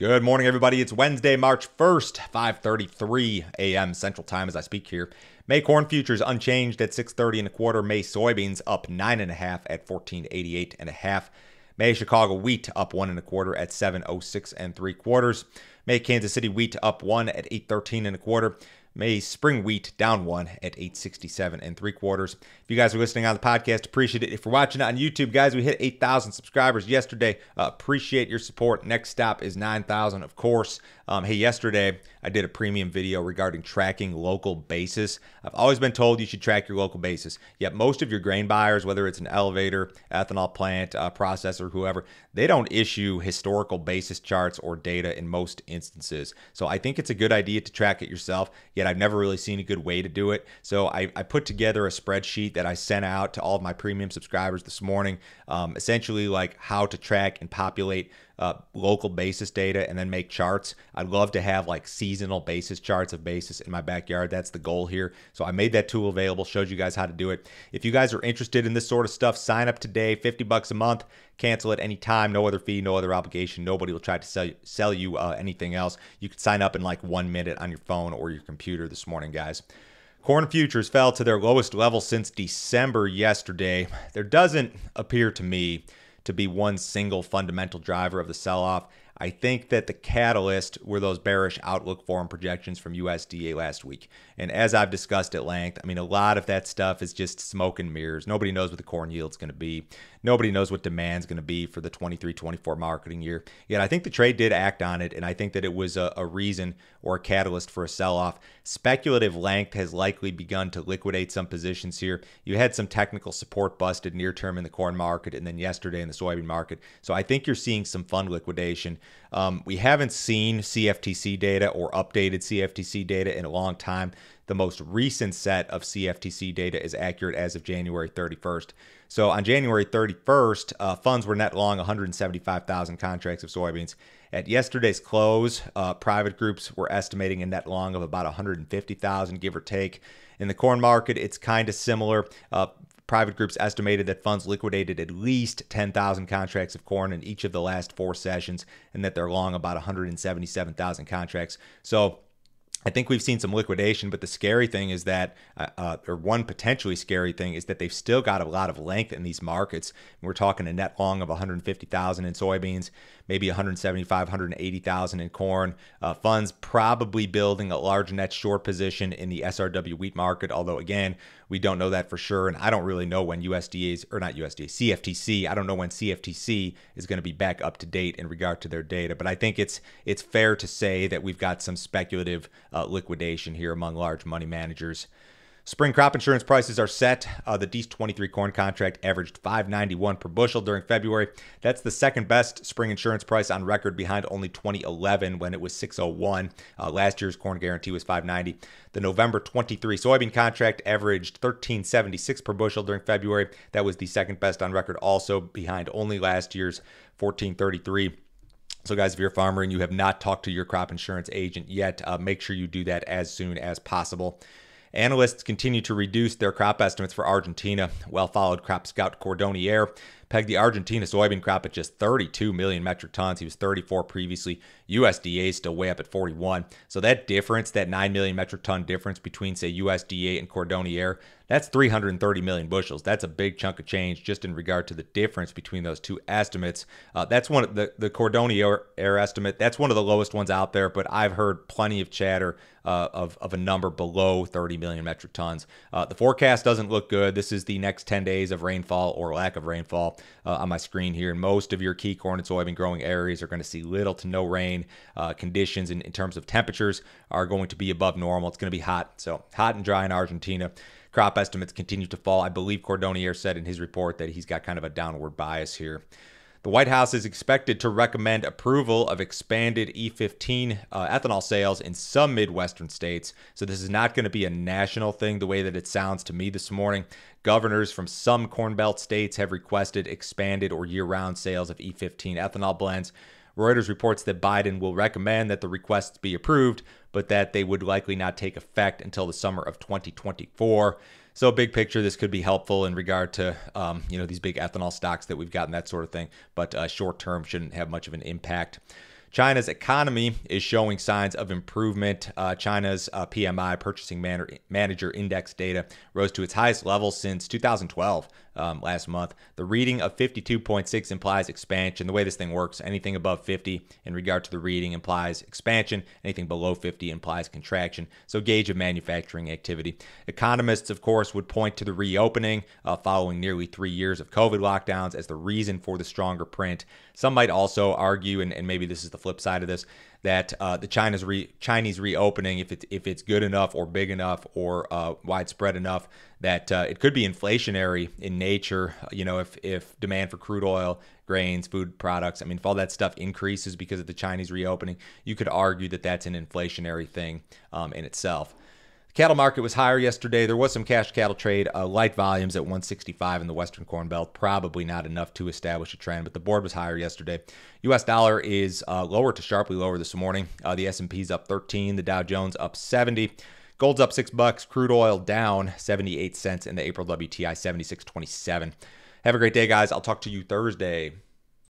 Good morning, everybody. It's Wednesday, March 1st, 5:33 a.m. Central Time as I speak here. May corn futures unchanged at 6:30 and a quarter. May soybeans up nine and a half at 14.88 and a half. May Chicago wheat up one and a quarter at 7.06 and three quarters. May Kansas City wheat up one at 8.13 and a quarter. May spring wheat down one at 867 and three quarters. If you guys are listening on the podcast, appreciate it. If you're watching it on YouTube, guys, we hit 8,000 subscribers yesterday. Uh, appreciate your support. Next stop is 9,000, of course. Um, hey, yesterday I did a premium video regarding tracking local basis. I've always been told you should track your local basis. Yet most of your grain buyers, whether it's an elevator, ethanol plant, uh, processor, whoever, they don't issue historical basis charts or data in most instances. So I think it's a good idea to track it yourself. Yet I've never really seen a good way to do it. So I, I put together a spreadsheet that I sent out to all of my premium subscribers this morning, um, essentially like how to track and populate uh, local basis data and then make charts. I'd love to have like seasonal basis charts of basis in my backyard. That's the goal here. So I made that tool available, showed you guys how to do it. If you guys are interested in this sort of stuff, sign up today, 50 bucks a month. Cancel at any time, no other fee, no other obligation. Nobody will try to sell you, sell you uh, anything else. You can sign up in like one minute on your phone or your computer this morning, guys. Corn futures fell to their lowest level since December yesterday. There doesn't appear to me to be one single fundamental driver of the sell off. I think that the catalyst were those bearish outlook forum projections from USDA last week. And as I've discussed at length, I mean, a lot of that stuff is just smoke and mirrors. Nobody knows what the corn yield's going to be. Nobody knows what demand's going to be for the 23 24 marketing year. Yet I think the trade did act on it, and I think that it was a, a reason or a catalyst for a sell off. Speculative length has likely begun to liquidate some positions here. You had some technical support busted near term in the corn market, and then yesterday in the soybean market. So I think you're seeing some fund liquidation. Um, we haven't seen CFTC data or updated CFTC data in a long time. The most recent set of CFTC data is accurate as of January 31st. So on January 31st, uh, funds were net long 175,000 contracts of soybeans. At yesterday's close, uh, private groups were estimating a net long of about 150,000, give or take. In the corn market, it's kind of similar. Uh, private groups estimated that funds liquidated at least 10,000 contracts of corn in each of the last four sessions and that they're long about 177,000 contracts. So I think we've seen some liquidation, but the scary thing is that, uh, uh, or one potentially scary thing is that they've still got a lot of length in these markets. We're talking a net long of 150,000 in soybeans, maybe 175, 180,000 in corn. Uh, funds probably building a large net short position in the SRW wheat market, although again, we don't know that for sure. And I don't really know when USDA's, or not USDA, CFTC, I don't know when CFTC is going to be back up to date in regard to their data. But I think it's it's fair to say that we've got some speculative uh, liquidation here among large money managers. Spring crop insurance prices are set. Uh, the DEES 23 corn contract averaged 591 per bushel during February. That's the second best spring insurance price on record behind only 2011 when it was 601. Uh, last year's corn guarantee was 590. The November 23 soybean contract averaged 1376 per bushel during February. That was the second best on record also behind only last year's 1433. So, guys, if you're a farmer and you have not talked to your crop insurance agent yet, uh, make sure you do that as soon as possible. Analysts continue to reduce their crop estimates for Argentina. Well followed crop scout Cordonnier pegged the Argentina soybean crop at just 32 million metric tons. He was 34 previously. USDA is still way up at 41. So that difference, that 9 million metric ton difference between, say, USDA and Cordonnier, that's 330 million bushels. That's a big chunk of change just in regard to the difference between those two estimates. Uh, that's one of the, the Cordonnier estimate. That's one of the lowest ones out there, but I've heard plenty of chatter uh, of, of a number below 30 million metric tons. Uh, the forecast doesn't look good. This is the next 10 days of rainfall or lack of rainfall uh, on my screen here. Most of your key corn and soybean growing areas are going to see little to no rain. Uh, conditions in, in terms of temperatures are going to be above normal. It's going to be hot. So hot and dry in Argentina. Crop estimates continue to fall. I believe Cordonnier said in his report that he's got kind of a downward bias here. The White House is expected to recommend approval of expanded E15 uh, ethanol sales in some Midwestern states. So, this is not going to be a national thing the way that it sounds to me this morning. Governors from some Corn Belt states have requested expanded or year round sales of E15 ethanol blends. Reuters reports that Biden will recommend that the requests be approved, but that they would likely not take effect until the summer of 2024. So, big picture, this could be helpful in regard to um, you know these big ethanol stocks that we've gotten that sort of thing, but uh, short term shouldn't have much of an impact. China's economy is showing signs of improvement. Uh, China's uh, PMI, Purchasing Manager Index data, rose to its highest level since 2012 um, last month. The reading of 52.6 implies expansion. The way this thing works, anything above 50 in regard to the reading implies expansion, anything below 50 implies contraction. So, gauge of manufacturing activity. Economists, of course, would point to the reopening uh, following nearly three years of COVID lockdowns as the reason for the stronger print. Some might also argue, and, and maybe this is the flip side of this, that uh, the China's re- Chinese reopening, if it's if it's good enough or big enough or uh, widespread enough, that uh, it could be inflationary in nature. You know, if if demand for crude oil, grains, food products, I mean, if all that stuff increases because of the Chinese reopening, you could argue that that's an inflationary thing um, in itself. Cattle market was higher yesterday. There was some cash cattle trade, uh, light volumes at 165 in the Western Corn Belt. Probably not enough to establish a trend, but the board was higher yesterday. U.S. dollar is uh, lower to sharply lower this morning. Uh, the S&P's up 13, the Dow Jones up 70. Gold's up six bucks. Crude oil down 78 cents, in the April WTI 76.27. Have a great day, guys. I'll talk to you Thursday.